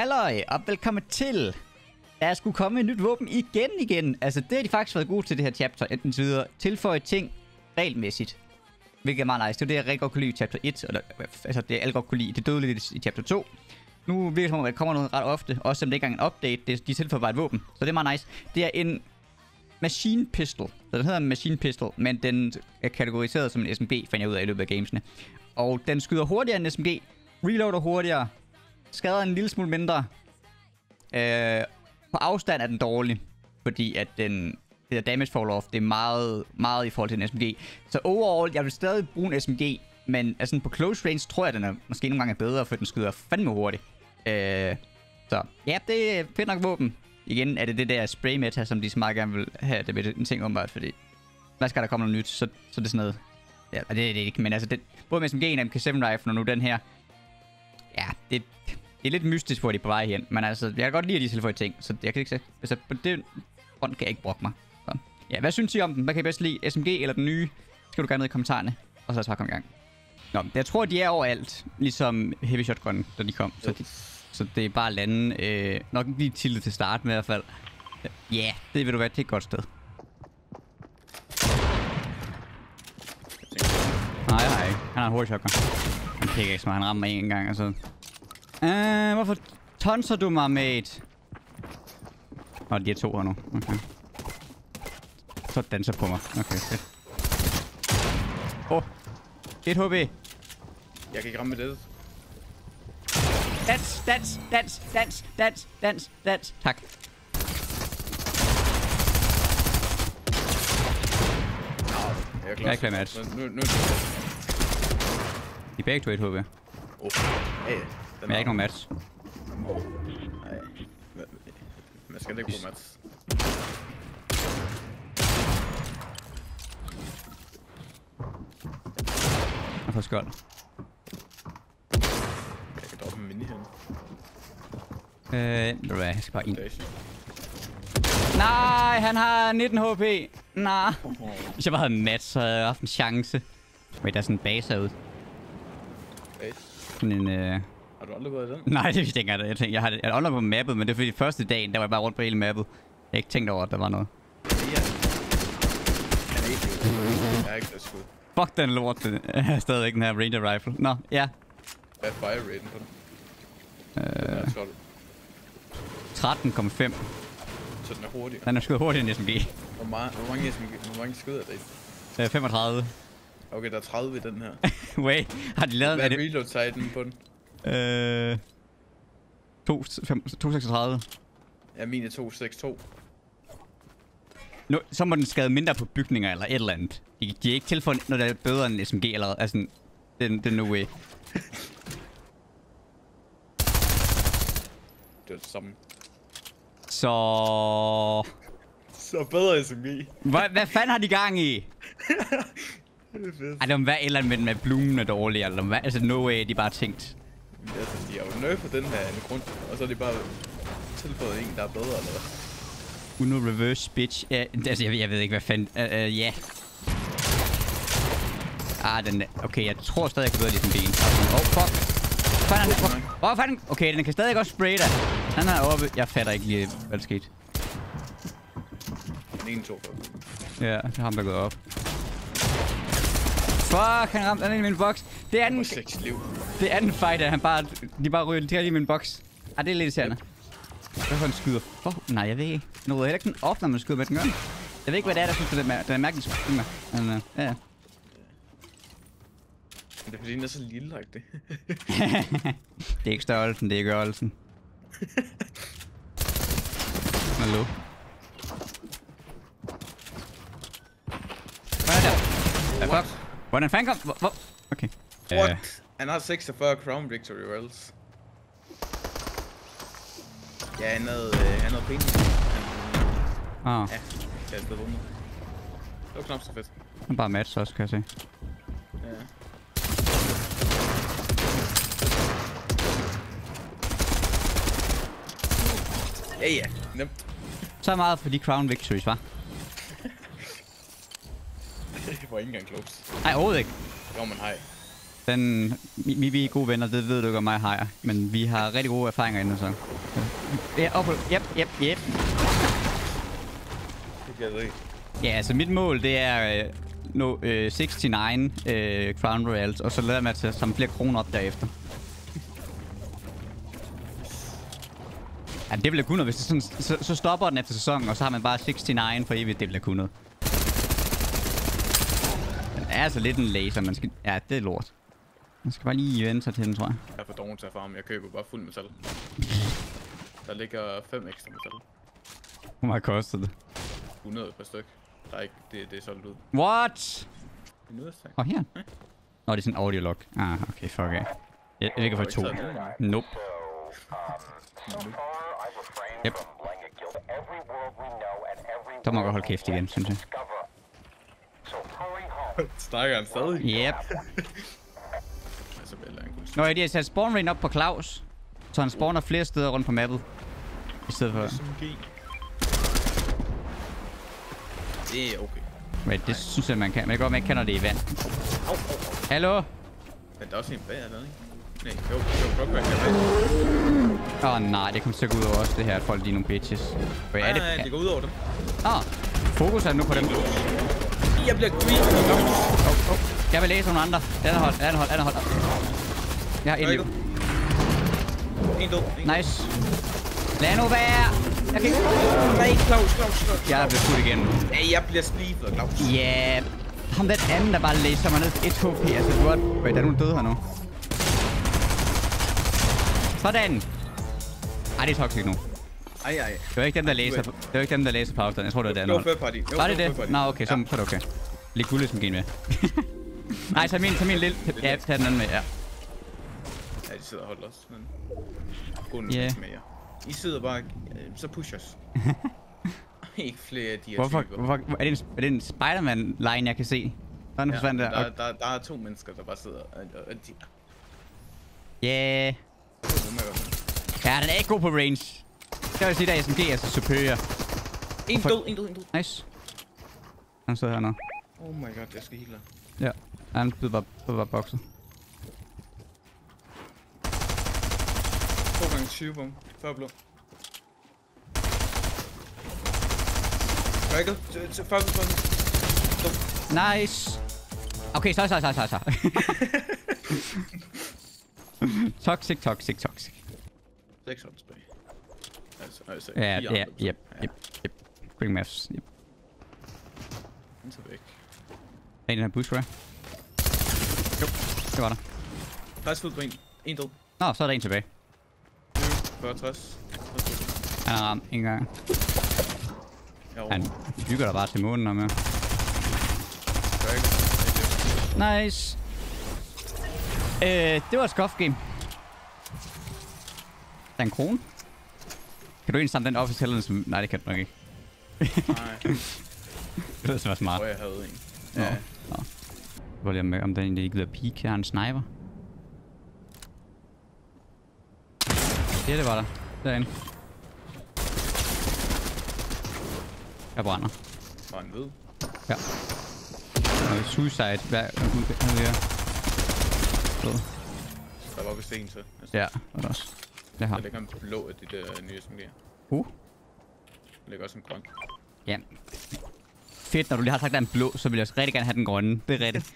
Halløj, og velkommen til. Der skulle komme et nyt våben igen igen. Altså, det har de faktisk været gode til det her chapter, enten så videre. Tilføje ting regelmæssigt. Hvilket er meget nice. Det er det, jeg rigtig godt kunne lide i chapter 1. Eller, altså, det er alt godt kunne lide. Det døde lidt i chapter 2. Nu virker det som om, at der kommer noget ret ofte. Også selvom det ikke engang er en update. Det, de tilføjer bare et våben. Så det er meget nice. Det er en machine pistol. Så den hedder en machine pistol, men den er kategoriseret som en SMG, fandt jeg ud af i løbet af gamesene. Og den skyder hurtigere end en SMG, reloader hurtigere, skader en lille smule mindre. Øh, på afstand er den dårlig, fordi at den, det der damage fall off, det er meget, meget i forhold til en SMG. Så overall, jeg vil stadig bruge en SMG, men altså på close range tror jeg, den er måske nogle gange bedre, for den skyder fandme hurtigt. Øh, så ja, det er fedt nok våben. Igen er det det der spray meta, som de så meget gerne vil have. Det er en ting åbenbart, fordi hvad skal der komme noget nyt, så, så er det sådan noget. Ja, det er det ikke, men altså, det, både med SMG'en og MK7 rifle og nu den her, ja, det, det er lidt mystisk, hvor de er på vej hen. Men altså, jeg kan godt lide, at de tilføjer ting, så jeg kan ikke altså, på det front kan jeg ikke brokke mig. Så. Ja, hvad synes I om den? Hvad kan I bedst lide? SMG eller den nye? Skal du gerne ned i kommentarerne, og så bare i gang. Nå, jeg tror, de er overalt, ligesom Heavy Shotgun, da de kom. Så, de, så det er bare lande. Øh, nok ikke lige til til start med i hvert fald. Ja, yeah, det vil du være. Det er et godt sted. Nej, ikke. Han har en hurtig shotgun. Han pikker ikke, så han rammer mig en gang, altså. Øh, hvorfor tonser du mig, mate? Nå, de er to her nu. Okay. Så danser på mig. Okay, fedt. Åh. Oh. Et HB. Jeg kan ikke ramme med det. Dans, dans, dans, dans, dans, dans, dans. Tak. Jeg er klar. Jeg er klar match. Nu, nu, nu. Er begge to et HB. Men Oh. Ja, ja. Den jeg er ikke nogen match. Nej. Man skal ikke på Mats. Jeg får skjold. Jeg kan droppe en mini her. Øh, ved du hvad, jeg skal bare ind. Nej, han har 19 HP. Nej. Hvis jeg bare havde match, så havde jeg haft en chance. Wait, der er sådan en base herude. Hey, Sådan en, øh... har du aldrig været i den? Nej, det vidste jeg ikke. Jeg tænkte, jeg har jeg har på mappet, men det er fordi første dagen, der var jeg bare rundt på hele mappet. Jeg har ikke tænkt over, at der var noget. Ja. Han er ikke Jeg har ikke skud. Fuck den lort, den er stadigvæk den her Ranger Rifle. Nå, ja. Hvad er fire raten på den? Øh, Den er 12. 13,5. Så den er hurtig. Den er skudt hurtigt end SMG. Hvor, meget, hvor, mange, SMG hvor mange skud er det? Øh, 35. Okay, der er 30 i den her. Wait, har de lavet... Hvad Er er det, reload tiden på den? Øh, 2, 5, 236. Ja, min er 262. Nu, så må den skade mindre på bygninger eller et eller andet. De, de er ikke tilføjet noget, der er bedre end SMG eller... Altså, det er no way. Det er det samme. Så... Så bedre SMG. Hvad, hvad fanden har de gang i? Det er fedt. Ej, det må være et eller andet med, med blumen er dårlig, eller hvad? Altså, no way, de bare tænkt. Altså, de har jo nerfet den her en grund, og så er de bare tilføjet en, der er bedre, eller hvad? Uno reverse bitch. Ja, altså, jeg, jeg ved ikke, hvad fanden... Uh, uh, ja. Ah, den... Okay, jeg tror stadig, jeg kan bedre lide den. Åh, oh, fuck. Fanden, han... Hvor, hvor fanden... Okay, den kan stadig godt spraye dig. Han er oppe... Jeg fatter ikke lige, hvad der skete. Den ene to for. Ja, det er ham, der er gået op. Fuck, han ramte den ind i min boks. Det er anden, 6 liv. Det er anden fight, at han bare... De bare ryger lige i min boks. Ah, det er lidt irriterende. Hvad for en skyder? For... Nej, jeg ved ikke. Nu jeg heller ikke den op, når man skyder med den gør. Jeg ved ikke, hvad det er, der synes, den er, den er mærkelig skyder. Men, uh, ja, ja. Det er fordi, den er så lille, det. det er ikke størrelsen, det er gørelsen. Hallo. Hvad er der? Hvad fuck? Hvordan fanden kom? Hvor? Okay. What? Øh, Han har 46 Crown Victory Wells. Ja, han havde, øh, han havde penge. Ah, Ja, jeg er stadig vundet. Det var knap så fedt. han bare match også, kan jeg se. Ja. Ja, ja. Nemt. Så meget for de Crown Victories, var. Det var ikke engang close. Nej, overhovedet ikke. Jo, man hej. Den, vi, vi- er gode venner, det ved du ikke om mig, Hajer. Men vi har rigtig gode erfaringer inden så. Ja, op, yep, yep, yep. Det jeg. Ja, altså mit mål, det er øh, nå øh, 69 øh, Crown Royals, og så lader man til at samle flere kroner op derefter. Ja, det bliver kun noget, hvis det sådan, så, så stopper den efter sæsonen, og så har man bare 69 for evigt, det bliver kun noget. Den er altså lidt en laser, man skal... Ja, det er lort. Man skal bare lige vende sig til den, tror jeg. Jeg er for doven til at farme. Jeg køber bare fuld metal. Der ligger 5 ekstra metal. Hvor meget koster det? 100 per styk. Der er ikke, det, det er solgt ud. What? Åh, oh, her. Nå, det er sådan en audiolog. Ah, okay, fuck af. Jeg, jeg ligger for to. Nope. Yep. Så må jeg godt holde kæft igen, synes jeg. Snakker han stadig? Yep. Nå, de har sat spawn rain op på Claus. Så han spawner flere steder rundt på mappet. I stedet for... SMG. Det er okay. Wait, det synes jeg, man kan. Men det går, man ikke kender det i vand. Au, au, au. Hallo? Men der er også en bag, eller ikke? Nej, jo, jo, godt være. Åh oh, nej, det kommer til at gå ud over os, det her, at folk er nogle bitches. Wait, er Nej, nej, det... det går ud over dem. Åh, fokus er nu på dem. Jeg bliver green. Oh, oh. Jeg vil læse nogle andre. Andet hold, andet hold, andet hold. Jeg har et liv. En død. En Nice. Lad nu være. Jeg kan ikke... Nej, Claus, Claus, Claus. Jeg er blevet skudt igen. Nej, jeg bliver slivet, Claus. Ja. Yeah. Ham den anden, der bare læser mig ned til 1 HP. Altså, what? Wait, der er nogen døde her nu. Sådan. Ej, det er toxic nu. Ej, ej. Det var ikke dem, der læser, det var ikke dem, der læser på afstand. Jeg tror, det var det Det var andet. party. Var det det? Nå, okay, så, så er det okay. Læg guld som gen med. Nej, tag min, tag min lille. Ja, tag den anden med, ja. De sidder og holder os, men... God Ja. yeah. med jer. I sidder bare... øh, Så push os. ikke flere af de her Hvorfor, typer. hvorfor, er det en, er det en Spider-Man-line, jeg kan se? Sådan Ja, forsvandt der. der, der, der er to mennesker, der bare sidder og, og, og de... Yeah. Ja, den er ikke god på range. Det vil sige, at SMG er så superior. En død, en død, en død. Nice. Han sidder hernede. Oh my god, jeg skal heale. Ja. Han blev bare, bare bokset. 2 gange 20 bum. Før blå. Cracket. Før blå. Nice. Okay, så, så, så, så, så. toxic, toxic, toxic. 6 hold tilbage. Altså, altså, Ja, ja, tilbage. yep, yep. Bring maps. Yep. Han er væk. Er i den her bush, right? Jo, det var der. 60 fod på en. En død. Nå, så er der en tilbage. 40, 60. Han har ramt en gang. Ja, Han bygger der bare til månen med. Cracket. Nice. Øh, det var et scuff game. Der er en krone. Kan du egentlig samle den op i tællerne som... Nej, det kan du nok ikke. Nej, Det lyder så smart. hvor jeg havde en. Nå. Ja. Nå. Jeg var lige om, om den egentlig ikke gider peek. Jeg har en sniper. Ja, det var der. Derinde. Jeg brænder. Var en ved. Ja. Noget suicide. Hvad? Er det? Blod. Der var vist en til. Ja, var det også. Det har. Der ligger en blå af de der nye SMG'er. Uh. Der ligger også en grøn. Ja. Fedt, når du lige har sagt, at der er en blå, så vil jeg også rigtig gerne have den grønne. Det er rigtigt.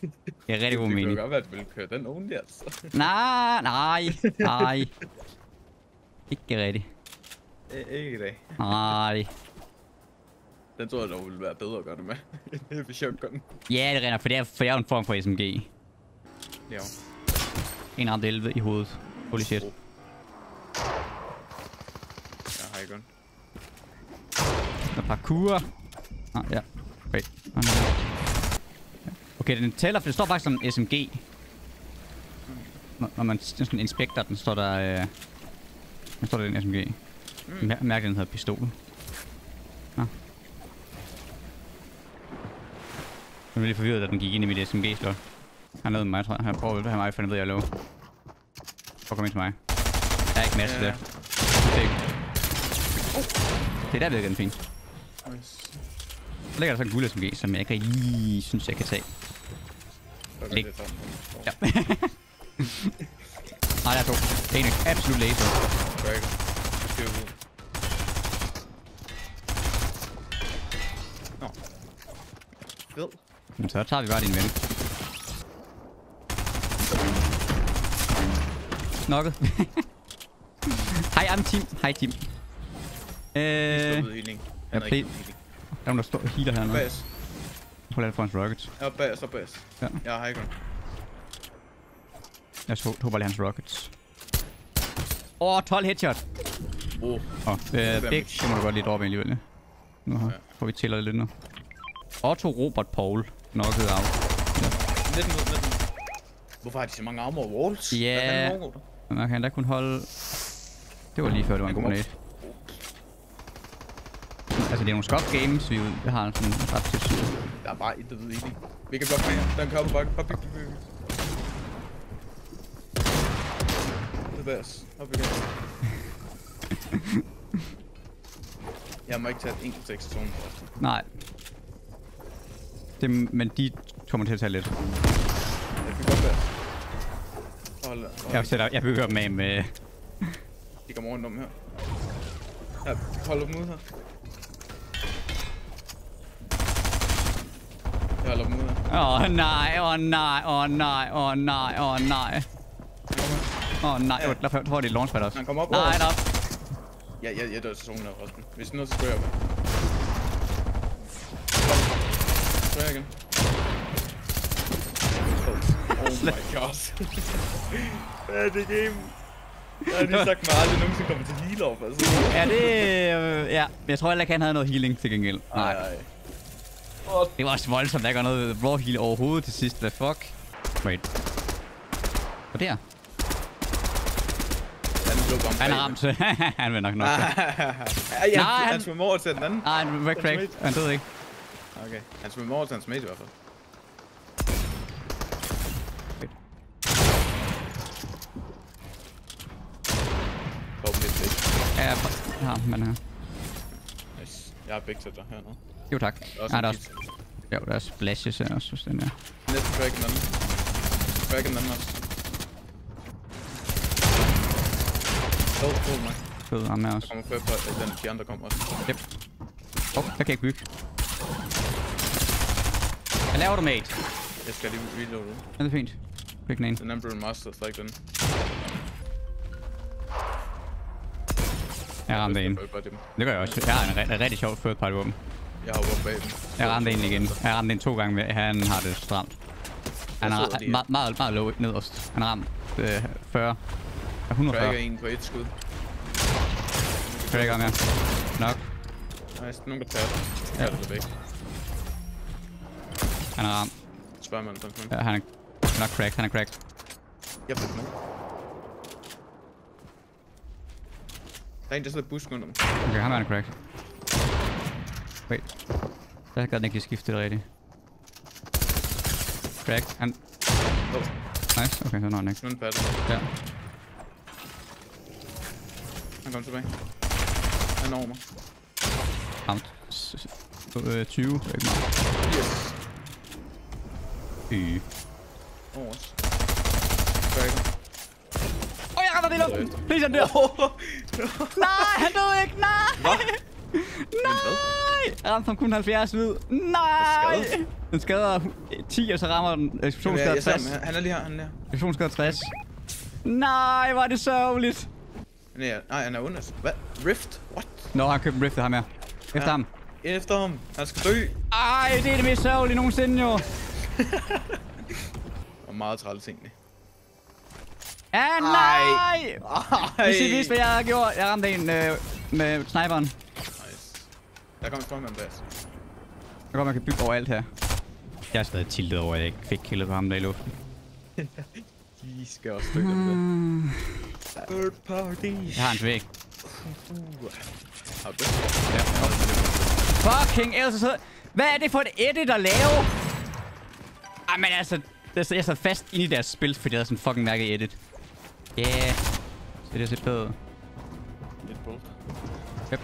Det er rigtig god Det kunne mening. jo godt være, at du ville køre den oven der, altså. Nej, nej, nej. Ikke rigtigt. Øh, Ikke i dag. Nej. Den tror jeg dog ville være bedre at gøre det med. Heavy shotgun. Ja, det render, for det er, for jeg er jo en form for SMG. Ja. En ramt 11 i hovedet. Holy shit. Jeg har ikke Der er parkour. Ah, ja. Ah, nej. Okay, den tæller, for det står faktisk som SMG. Når, når man sådan inspekter den, står der... Øh, der står der en SMG. Mm. Mær mærke, den hedder pistol. Nå. Jeg blev lidt forvirret, da den gik ind i mit SMG-slot. Han lavede mig, tror jeg. Han prøver at have mig, for den ved jeg lov. Prøv at komme ind til mig. Jeg er ikke masser Ja. der. Se. Det der virker den fint. Nice. Så ligger der så en guld SMG, som jeg ikke rigtig synes, jeg kan tage. Sådan. Ja. Nej, der er to. En er absolut laser. Cracker. Styr ud. Nå. Fed. Men så tager vi bare din ven. Nokket. Hej, I'm Tim. Hej, Tim. Øh. Han er ikke er nogen, der står healer her at lade for hans rockets. Jeg er bas og bas. Ja. Jeg har high Jeg så, håber lige hans rockets. Åh, oh, 12 headshot. Oh. Åh, oh, øh, være det, må du godt lige droppe alligevel. ja. Nu her. Ja. får vi tæller lidt nu. Otto Robert Paul. Knocket out. 19 ud, 19 ud. Hvorfor har de så mange armor walls? Ja. Der? Men man kan da kun holde... Det var lige før, det var en Han god nat. Det er nogle skop games, vi har sådan ret til syg. Der er bare intet ved healing. Vi kan blokke med her. Der er en kører på bakken. Hop, hop, hop. Det bas. Hop igen. Jeg må ikke tage et enkelt ekstra zone først. Nej. Det, men de kommer til at tage lidt. Jeg kan godt bas. Hold hold. Jeg, sætter, jeg bygger dem af med... De kommer rundt om her. Ja, hold dem ud her. Jeg holder dem ud her. Åh oh, nej, åh oh, nej, åh oh, nej, åh oh, nej, åh oh, nej. Åh oh, nej, jeg tror, jeg tror, det er launchpad også. Han kommer op Nej, nej. Ja, ja, jeg dør til zonen Rasmus. Hvis noget, så spørger jeg mig. Spørger igen. Oh my god. Hvad er det game? Jeg har lige sagt, jeg aldrig nogensinde kommer til heal off, altså. Ja, det... Øh, ja, jeg tror heller ikke, han havde noget healing til gengæld. Nej. Ej, ej. Det var også voldsomt, der ikke var noget raw heal overhovedet til sidst. Hvad fuck? Wait. Hvad der? Han er ramt. han vil nok nok. ja, ja, Nej, han, han- svømmer over til den anden. Nej, han var cracked. Han døde ikke. Okay, han svømmer over til hans mate i hvert fald. Håber lidt væk. Ja, for- ja men... Jeg har begge sætter hernede. jo tak. Der er Nej, en der er også... Jo, der er splashes her også, hvis den er. Næste crack den anden. Crack den anden også. Oh, oh, mig. Fed ham Der også. kommer før på, den de andre kommer også. Yep. Åh, oh, der kan jeg ikke bygge. Hvad laver du, mate? Jeg skal lige reloade. Ja, det er fint. Bygge den ene. Den Emperor Master, så ikke den. Jeg ramte en. Det gør jeg også. Jeg har en rigtig, sjov third party våben. jeg har jo bag dem. Jeg ramte en igen. Jeg ramte en to gange med. Han har det stramt. Han er meget, meget, meget low nederst. Han har ramt øh, 40. Ja, Cracker 140. en på et skud. Cracker mere. Nok. Nice, nogen der tager det. Jeg er det væk. Han er ramt. Spørg mig, om den Ja, han er er cracked. Han er cracked. Jeg fik med. Der er en, der sidder i busken under mig. Okay, ham er han er cracked. Wait. Der gad den ikke lige skifte det rigtigt. Cracked. Han... Åh, Nice. Okay, så når han ikke. nu er den. Ja. Han kommer tilbage. Han er over mig. S- øh, 20. Det er ikke meget. Yes. Øh. Over os. Cracker. Åh, jeg rammer det i luften! Please, han dør! Nej, han døde ikke! Nej! Nej! Jeg ramte ham kun 70 hvid. Nej! Skade? Den skader 10, og så rammer den eksplosion Jeg, skader jeg, ser 60. ham. Han- er lige her, han er lige her. Eksplosion skader 60. Nej, hvor er det sørgeligt. Er, nej, han er under. Hvad? Rift? What? Nå, han købte en rift af ham her. Efter Ja. ham. Efter ham. Han skal dø. Ej, det er det mest sørgelige nogensinde, jo. Og meget træls egentlig. Ja, nej! Ej. Hvis I vidste, hvad jeg har gjort. Jeg ramte en øh, med sniperen. Nice. Der kommer en en bas. Jeg kan godt, man kan bygge overalt her. Jeg er stadig tiltet over, at jeg ikke fik killet på ham der i luften. De skal også dø, dem der. Third party. Jeg har hans væg. Har du det? Ja. Fucking ellers så... Hvad er det for et edit at lave? Ej, men altså... det- Jeg sad fast inde i deres spil, fordi jeg havde sådan fucking mærket edit. Yeah. Så det er lidt bedre. Lidt bolt. Yep.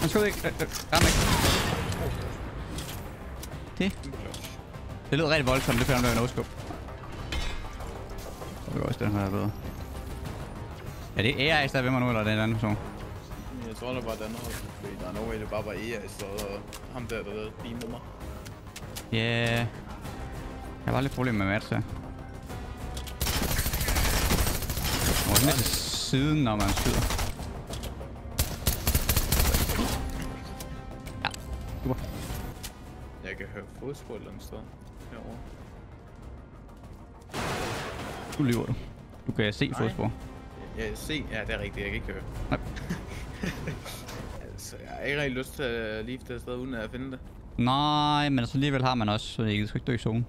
Han skød ikke. Øh, øh, ikke. Det, det lyder rigtig voldsomt. Det finder du en no-scope. Så det går også den her er bedre. Er det AI, der er ved mig nu, eller er det en anden person? Jeg tror, det var et andet hold. Fordi der er no way, det bare var EA i stedet og ham der, der lavede beamet mig. Ja... Yeah. Jeg var lidt problem med Mats her. Må sådan lidt til siden, når man skyder. Ja, super. Jeg kan høre fodspor et eller andet sted. Herovre. Nu lyver du. Du kan se Nej. fodspor. Ja, se. Ja, det er rigtigt. Jeg kan ikke høre. Nej. altså, jeg har ikke rigtig lyst til at lige det sted, uden at finde det. Nej, men altså alligevel har man også, så jeg skal ikke dø i zonen.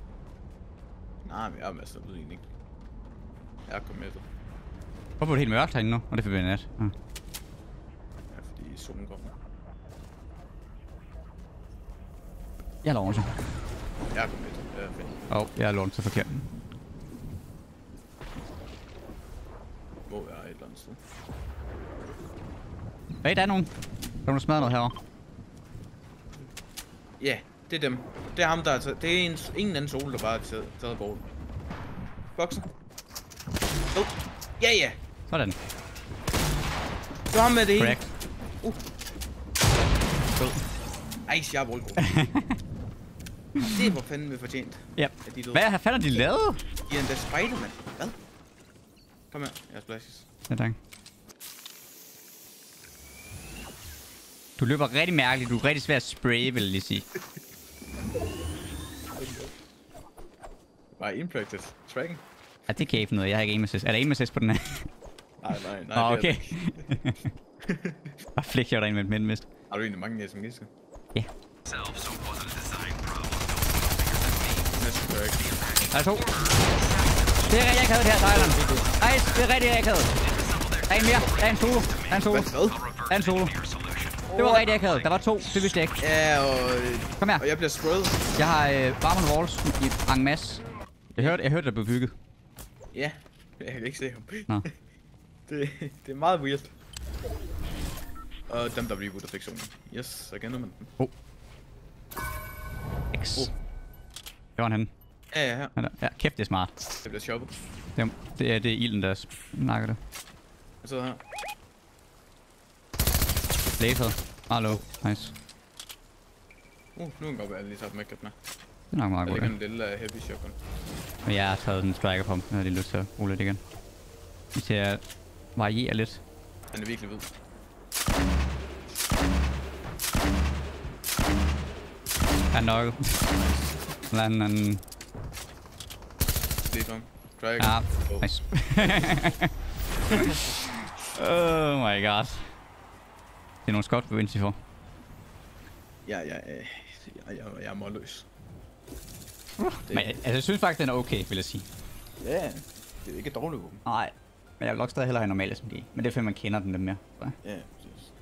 Nej, men jeg har masser af egentlig. Jeg er kommet med det. Hvorfor er det helt mørkt herinde nu? Og det er fordi nat. Ja. Ja, fordi solen kommer. Jeg lover så. Jeg er kommet med det. Det er fedt. Åh, oh, jeg er lånt så forkert. Hvor jeg er et eller andet sted. Hey, der er nogen. Der er nogen, der smadrer noget herovre. Ja, det er dem. Det er ham, der er taget. Det er en, ingen anden sol, der bare er taget, taget bort. Boksen. Oh. Ja, ja. Sådan. Var ham med det. Crack. Uh. Ej, jeg er voldgod. det var fandme fortjent. Ja. De døde. Hvad har fanden har de lavet? I er endda Spider-Man. Hvad? Kom her, jeg splashes. Ja, tak. Du løber rigtig mærkeligt. Du er rigtig svær at spraye, vil jeg lige sige. Bare in practice. Tracking. Ja, det kan jeg ikke af. Jeg har ikke aim assist. Er der aim assist på den her? Nej, nej, nej. Er okay. Bare flæk jeg dig ind med et mindmist. Har du egentlig mange sms'er? Ja. Der er to. Det er rigtig akavet her, Thailand. Nice, det er rigtig akavet. Der er en mere. Der er en solo. Der er en solo. Der er en solo. Det var rigtig akavet. Der var to. Det vidste jeg ikke. Ja, og, Kom her. og jeg bliver sprayet. Jeg har øh, Barman Walls i en masse. Jeg hørte, jeg hørte, der blev bygget. Ja, jeg kan ikke se ham. Nå. det, det er meget weird. Og dem, der rebooter fiktionen. Yes, så kender man den. Oh. X. Oh. Det var han henne. Ja, ja, her. Der. Ja, kæft, det er smart. Det bliver shoppet. Det er, det er, det er ilden, der snakker det. Jeg sidder her. Laser. Hallo. Nice. Uh, nu kan godt være, at jeg lige tager medkit med. Det er nok meget godt. ligger en lille uh, heavy shotgun. Men jeg har taget en striker på ham. Jeg har lige lyst til at bruge lidt igen. Vi til at variere lidt. Den er virkelig hvid. Er nok. Eller en anden... Lige. Dragon. Ja, Oh. nice. oh my god. Det er nogle skot, vi vil for. Ja, ja, ja. Jeg, jeg, er målløs. Men altså, jeg synes faktisk, den er okay, vil jeg sige. Ja, det er ikke et dårligt våben. Nej. Men jeg vil nok stadig hellere have normal SMG. Men det er fordi, man kender den lidt mere. Så. Ja, præcis.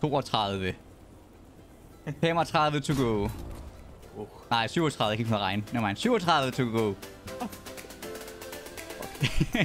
32. 35 to go. Uh. Nej, 37, jeg kan ikke få regne. Nevermind. 37 to go. Okay.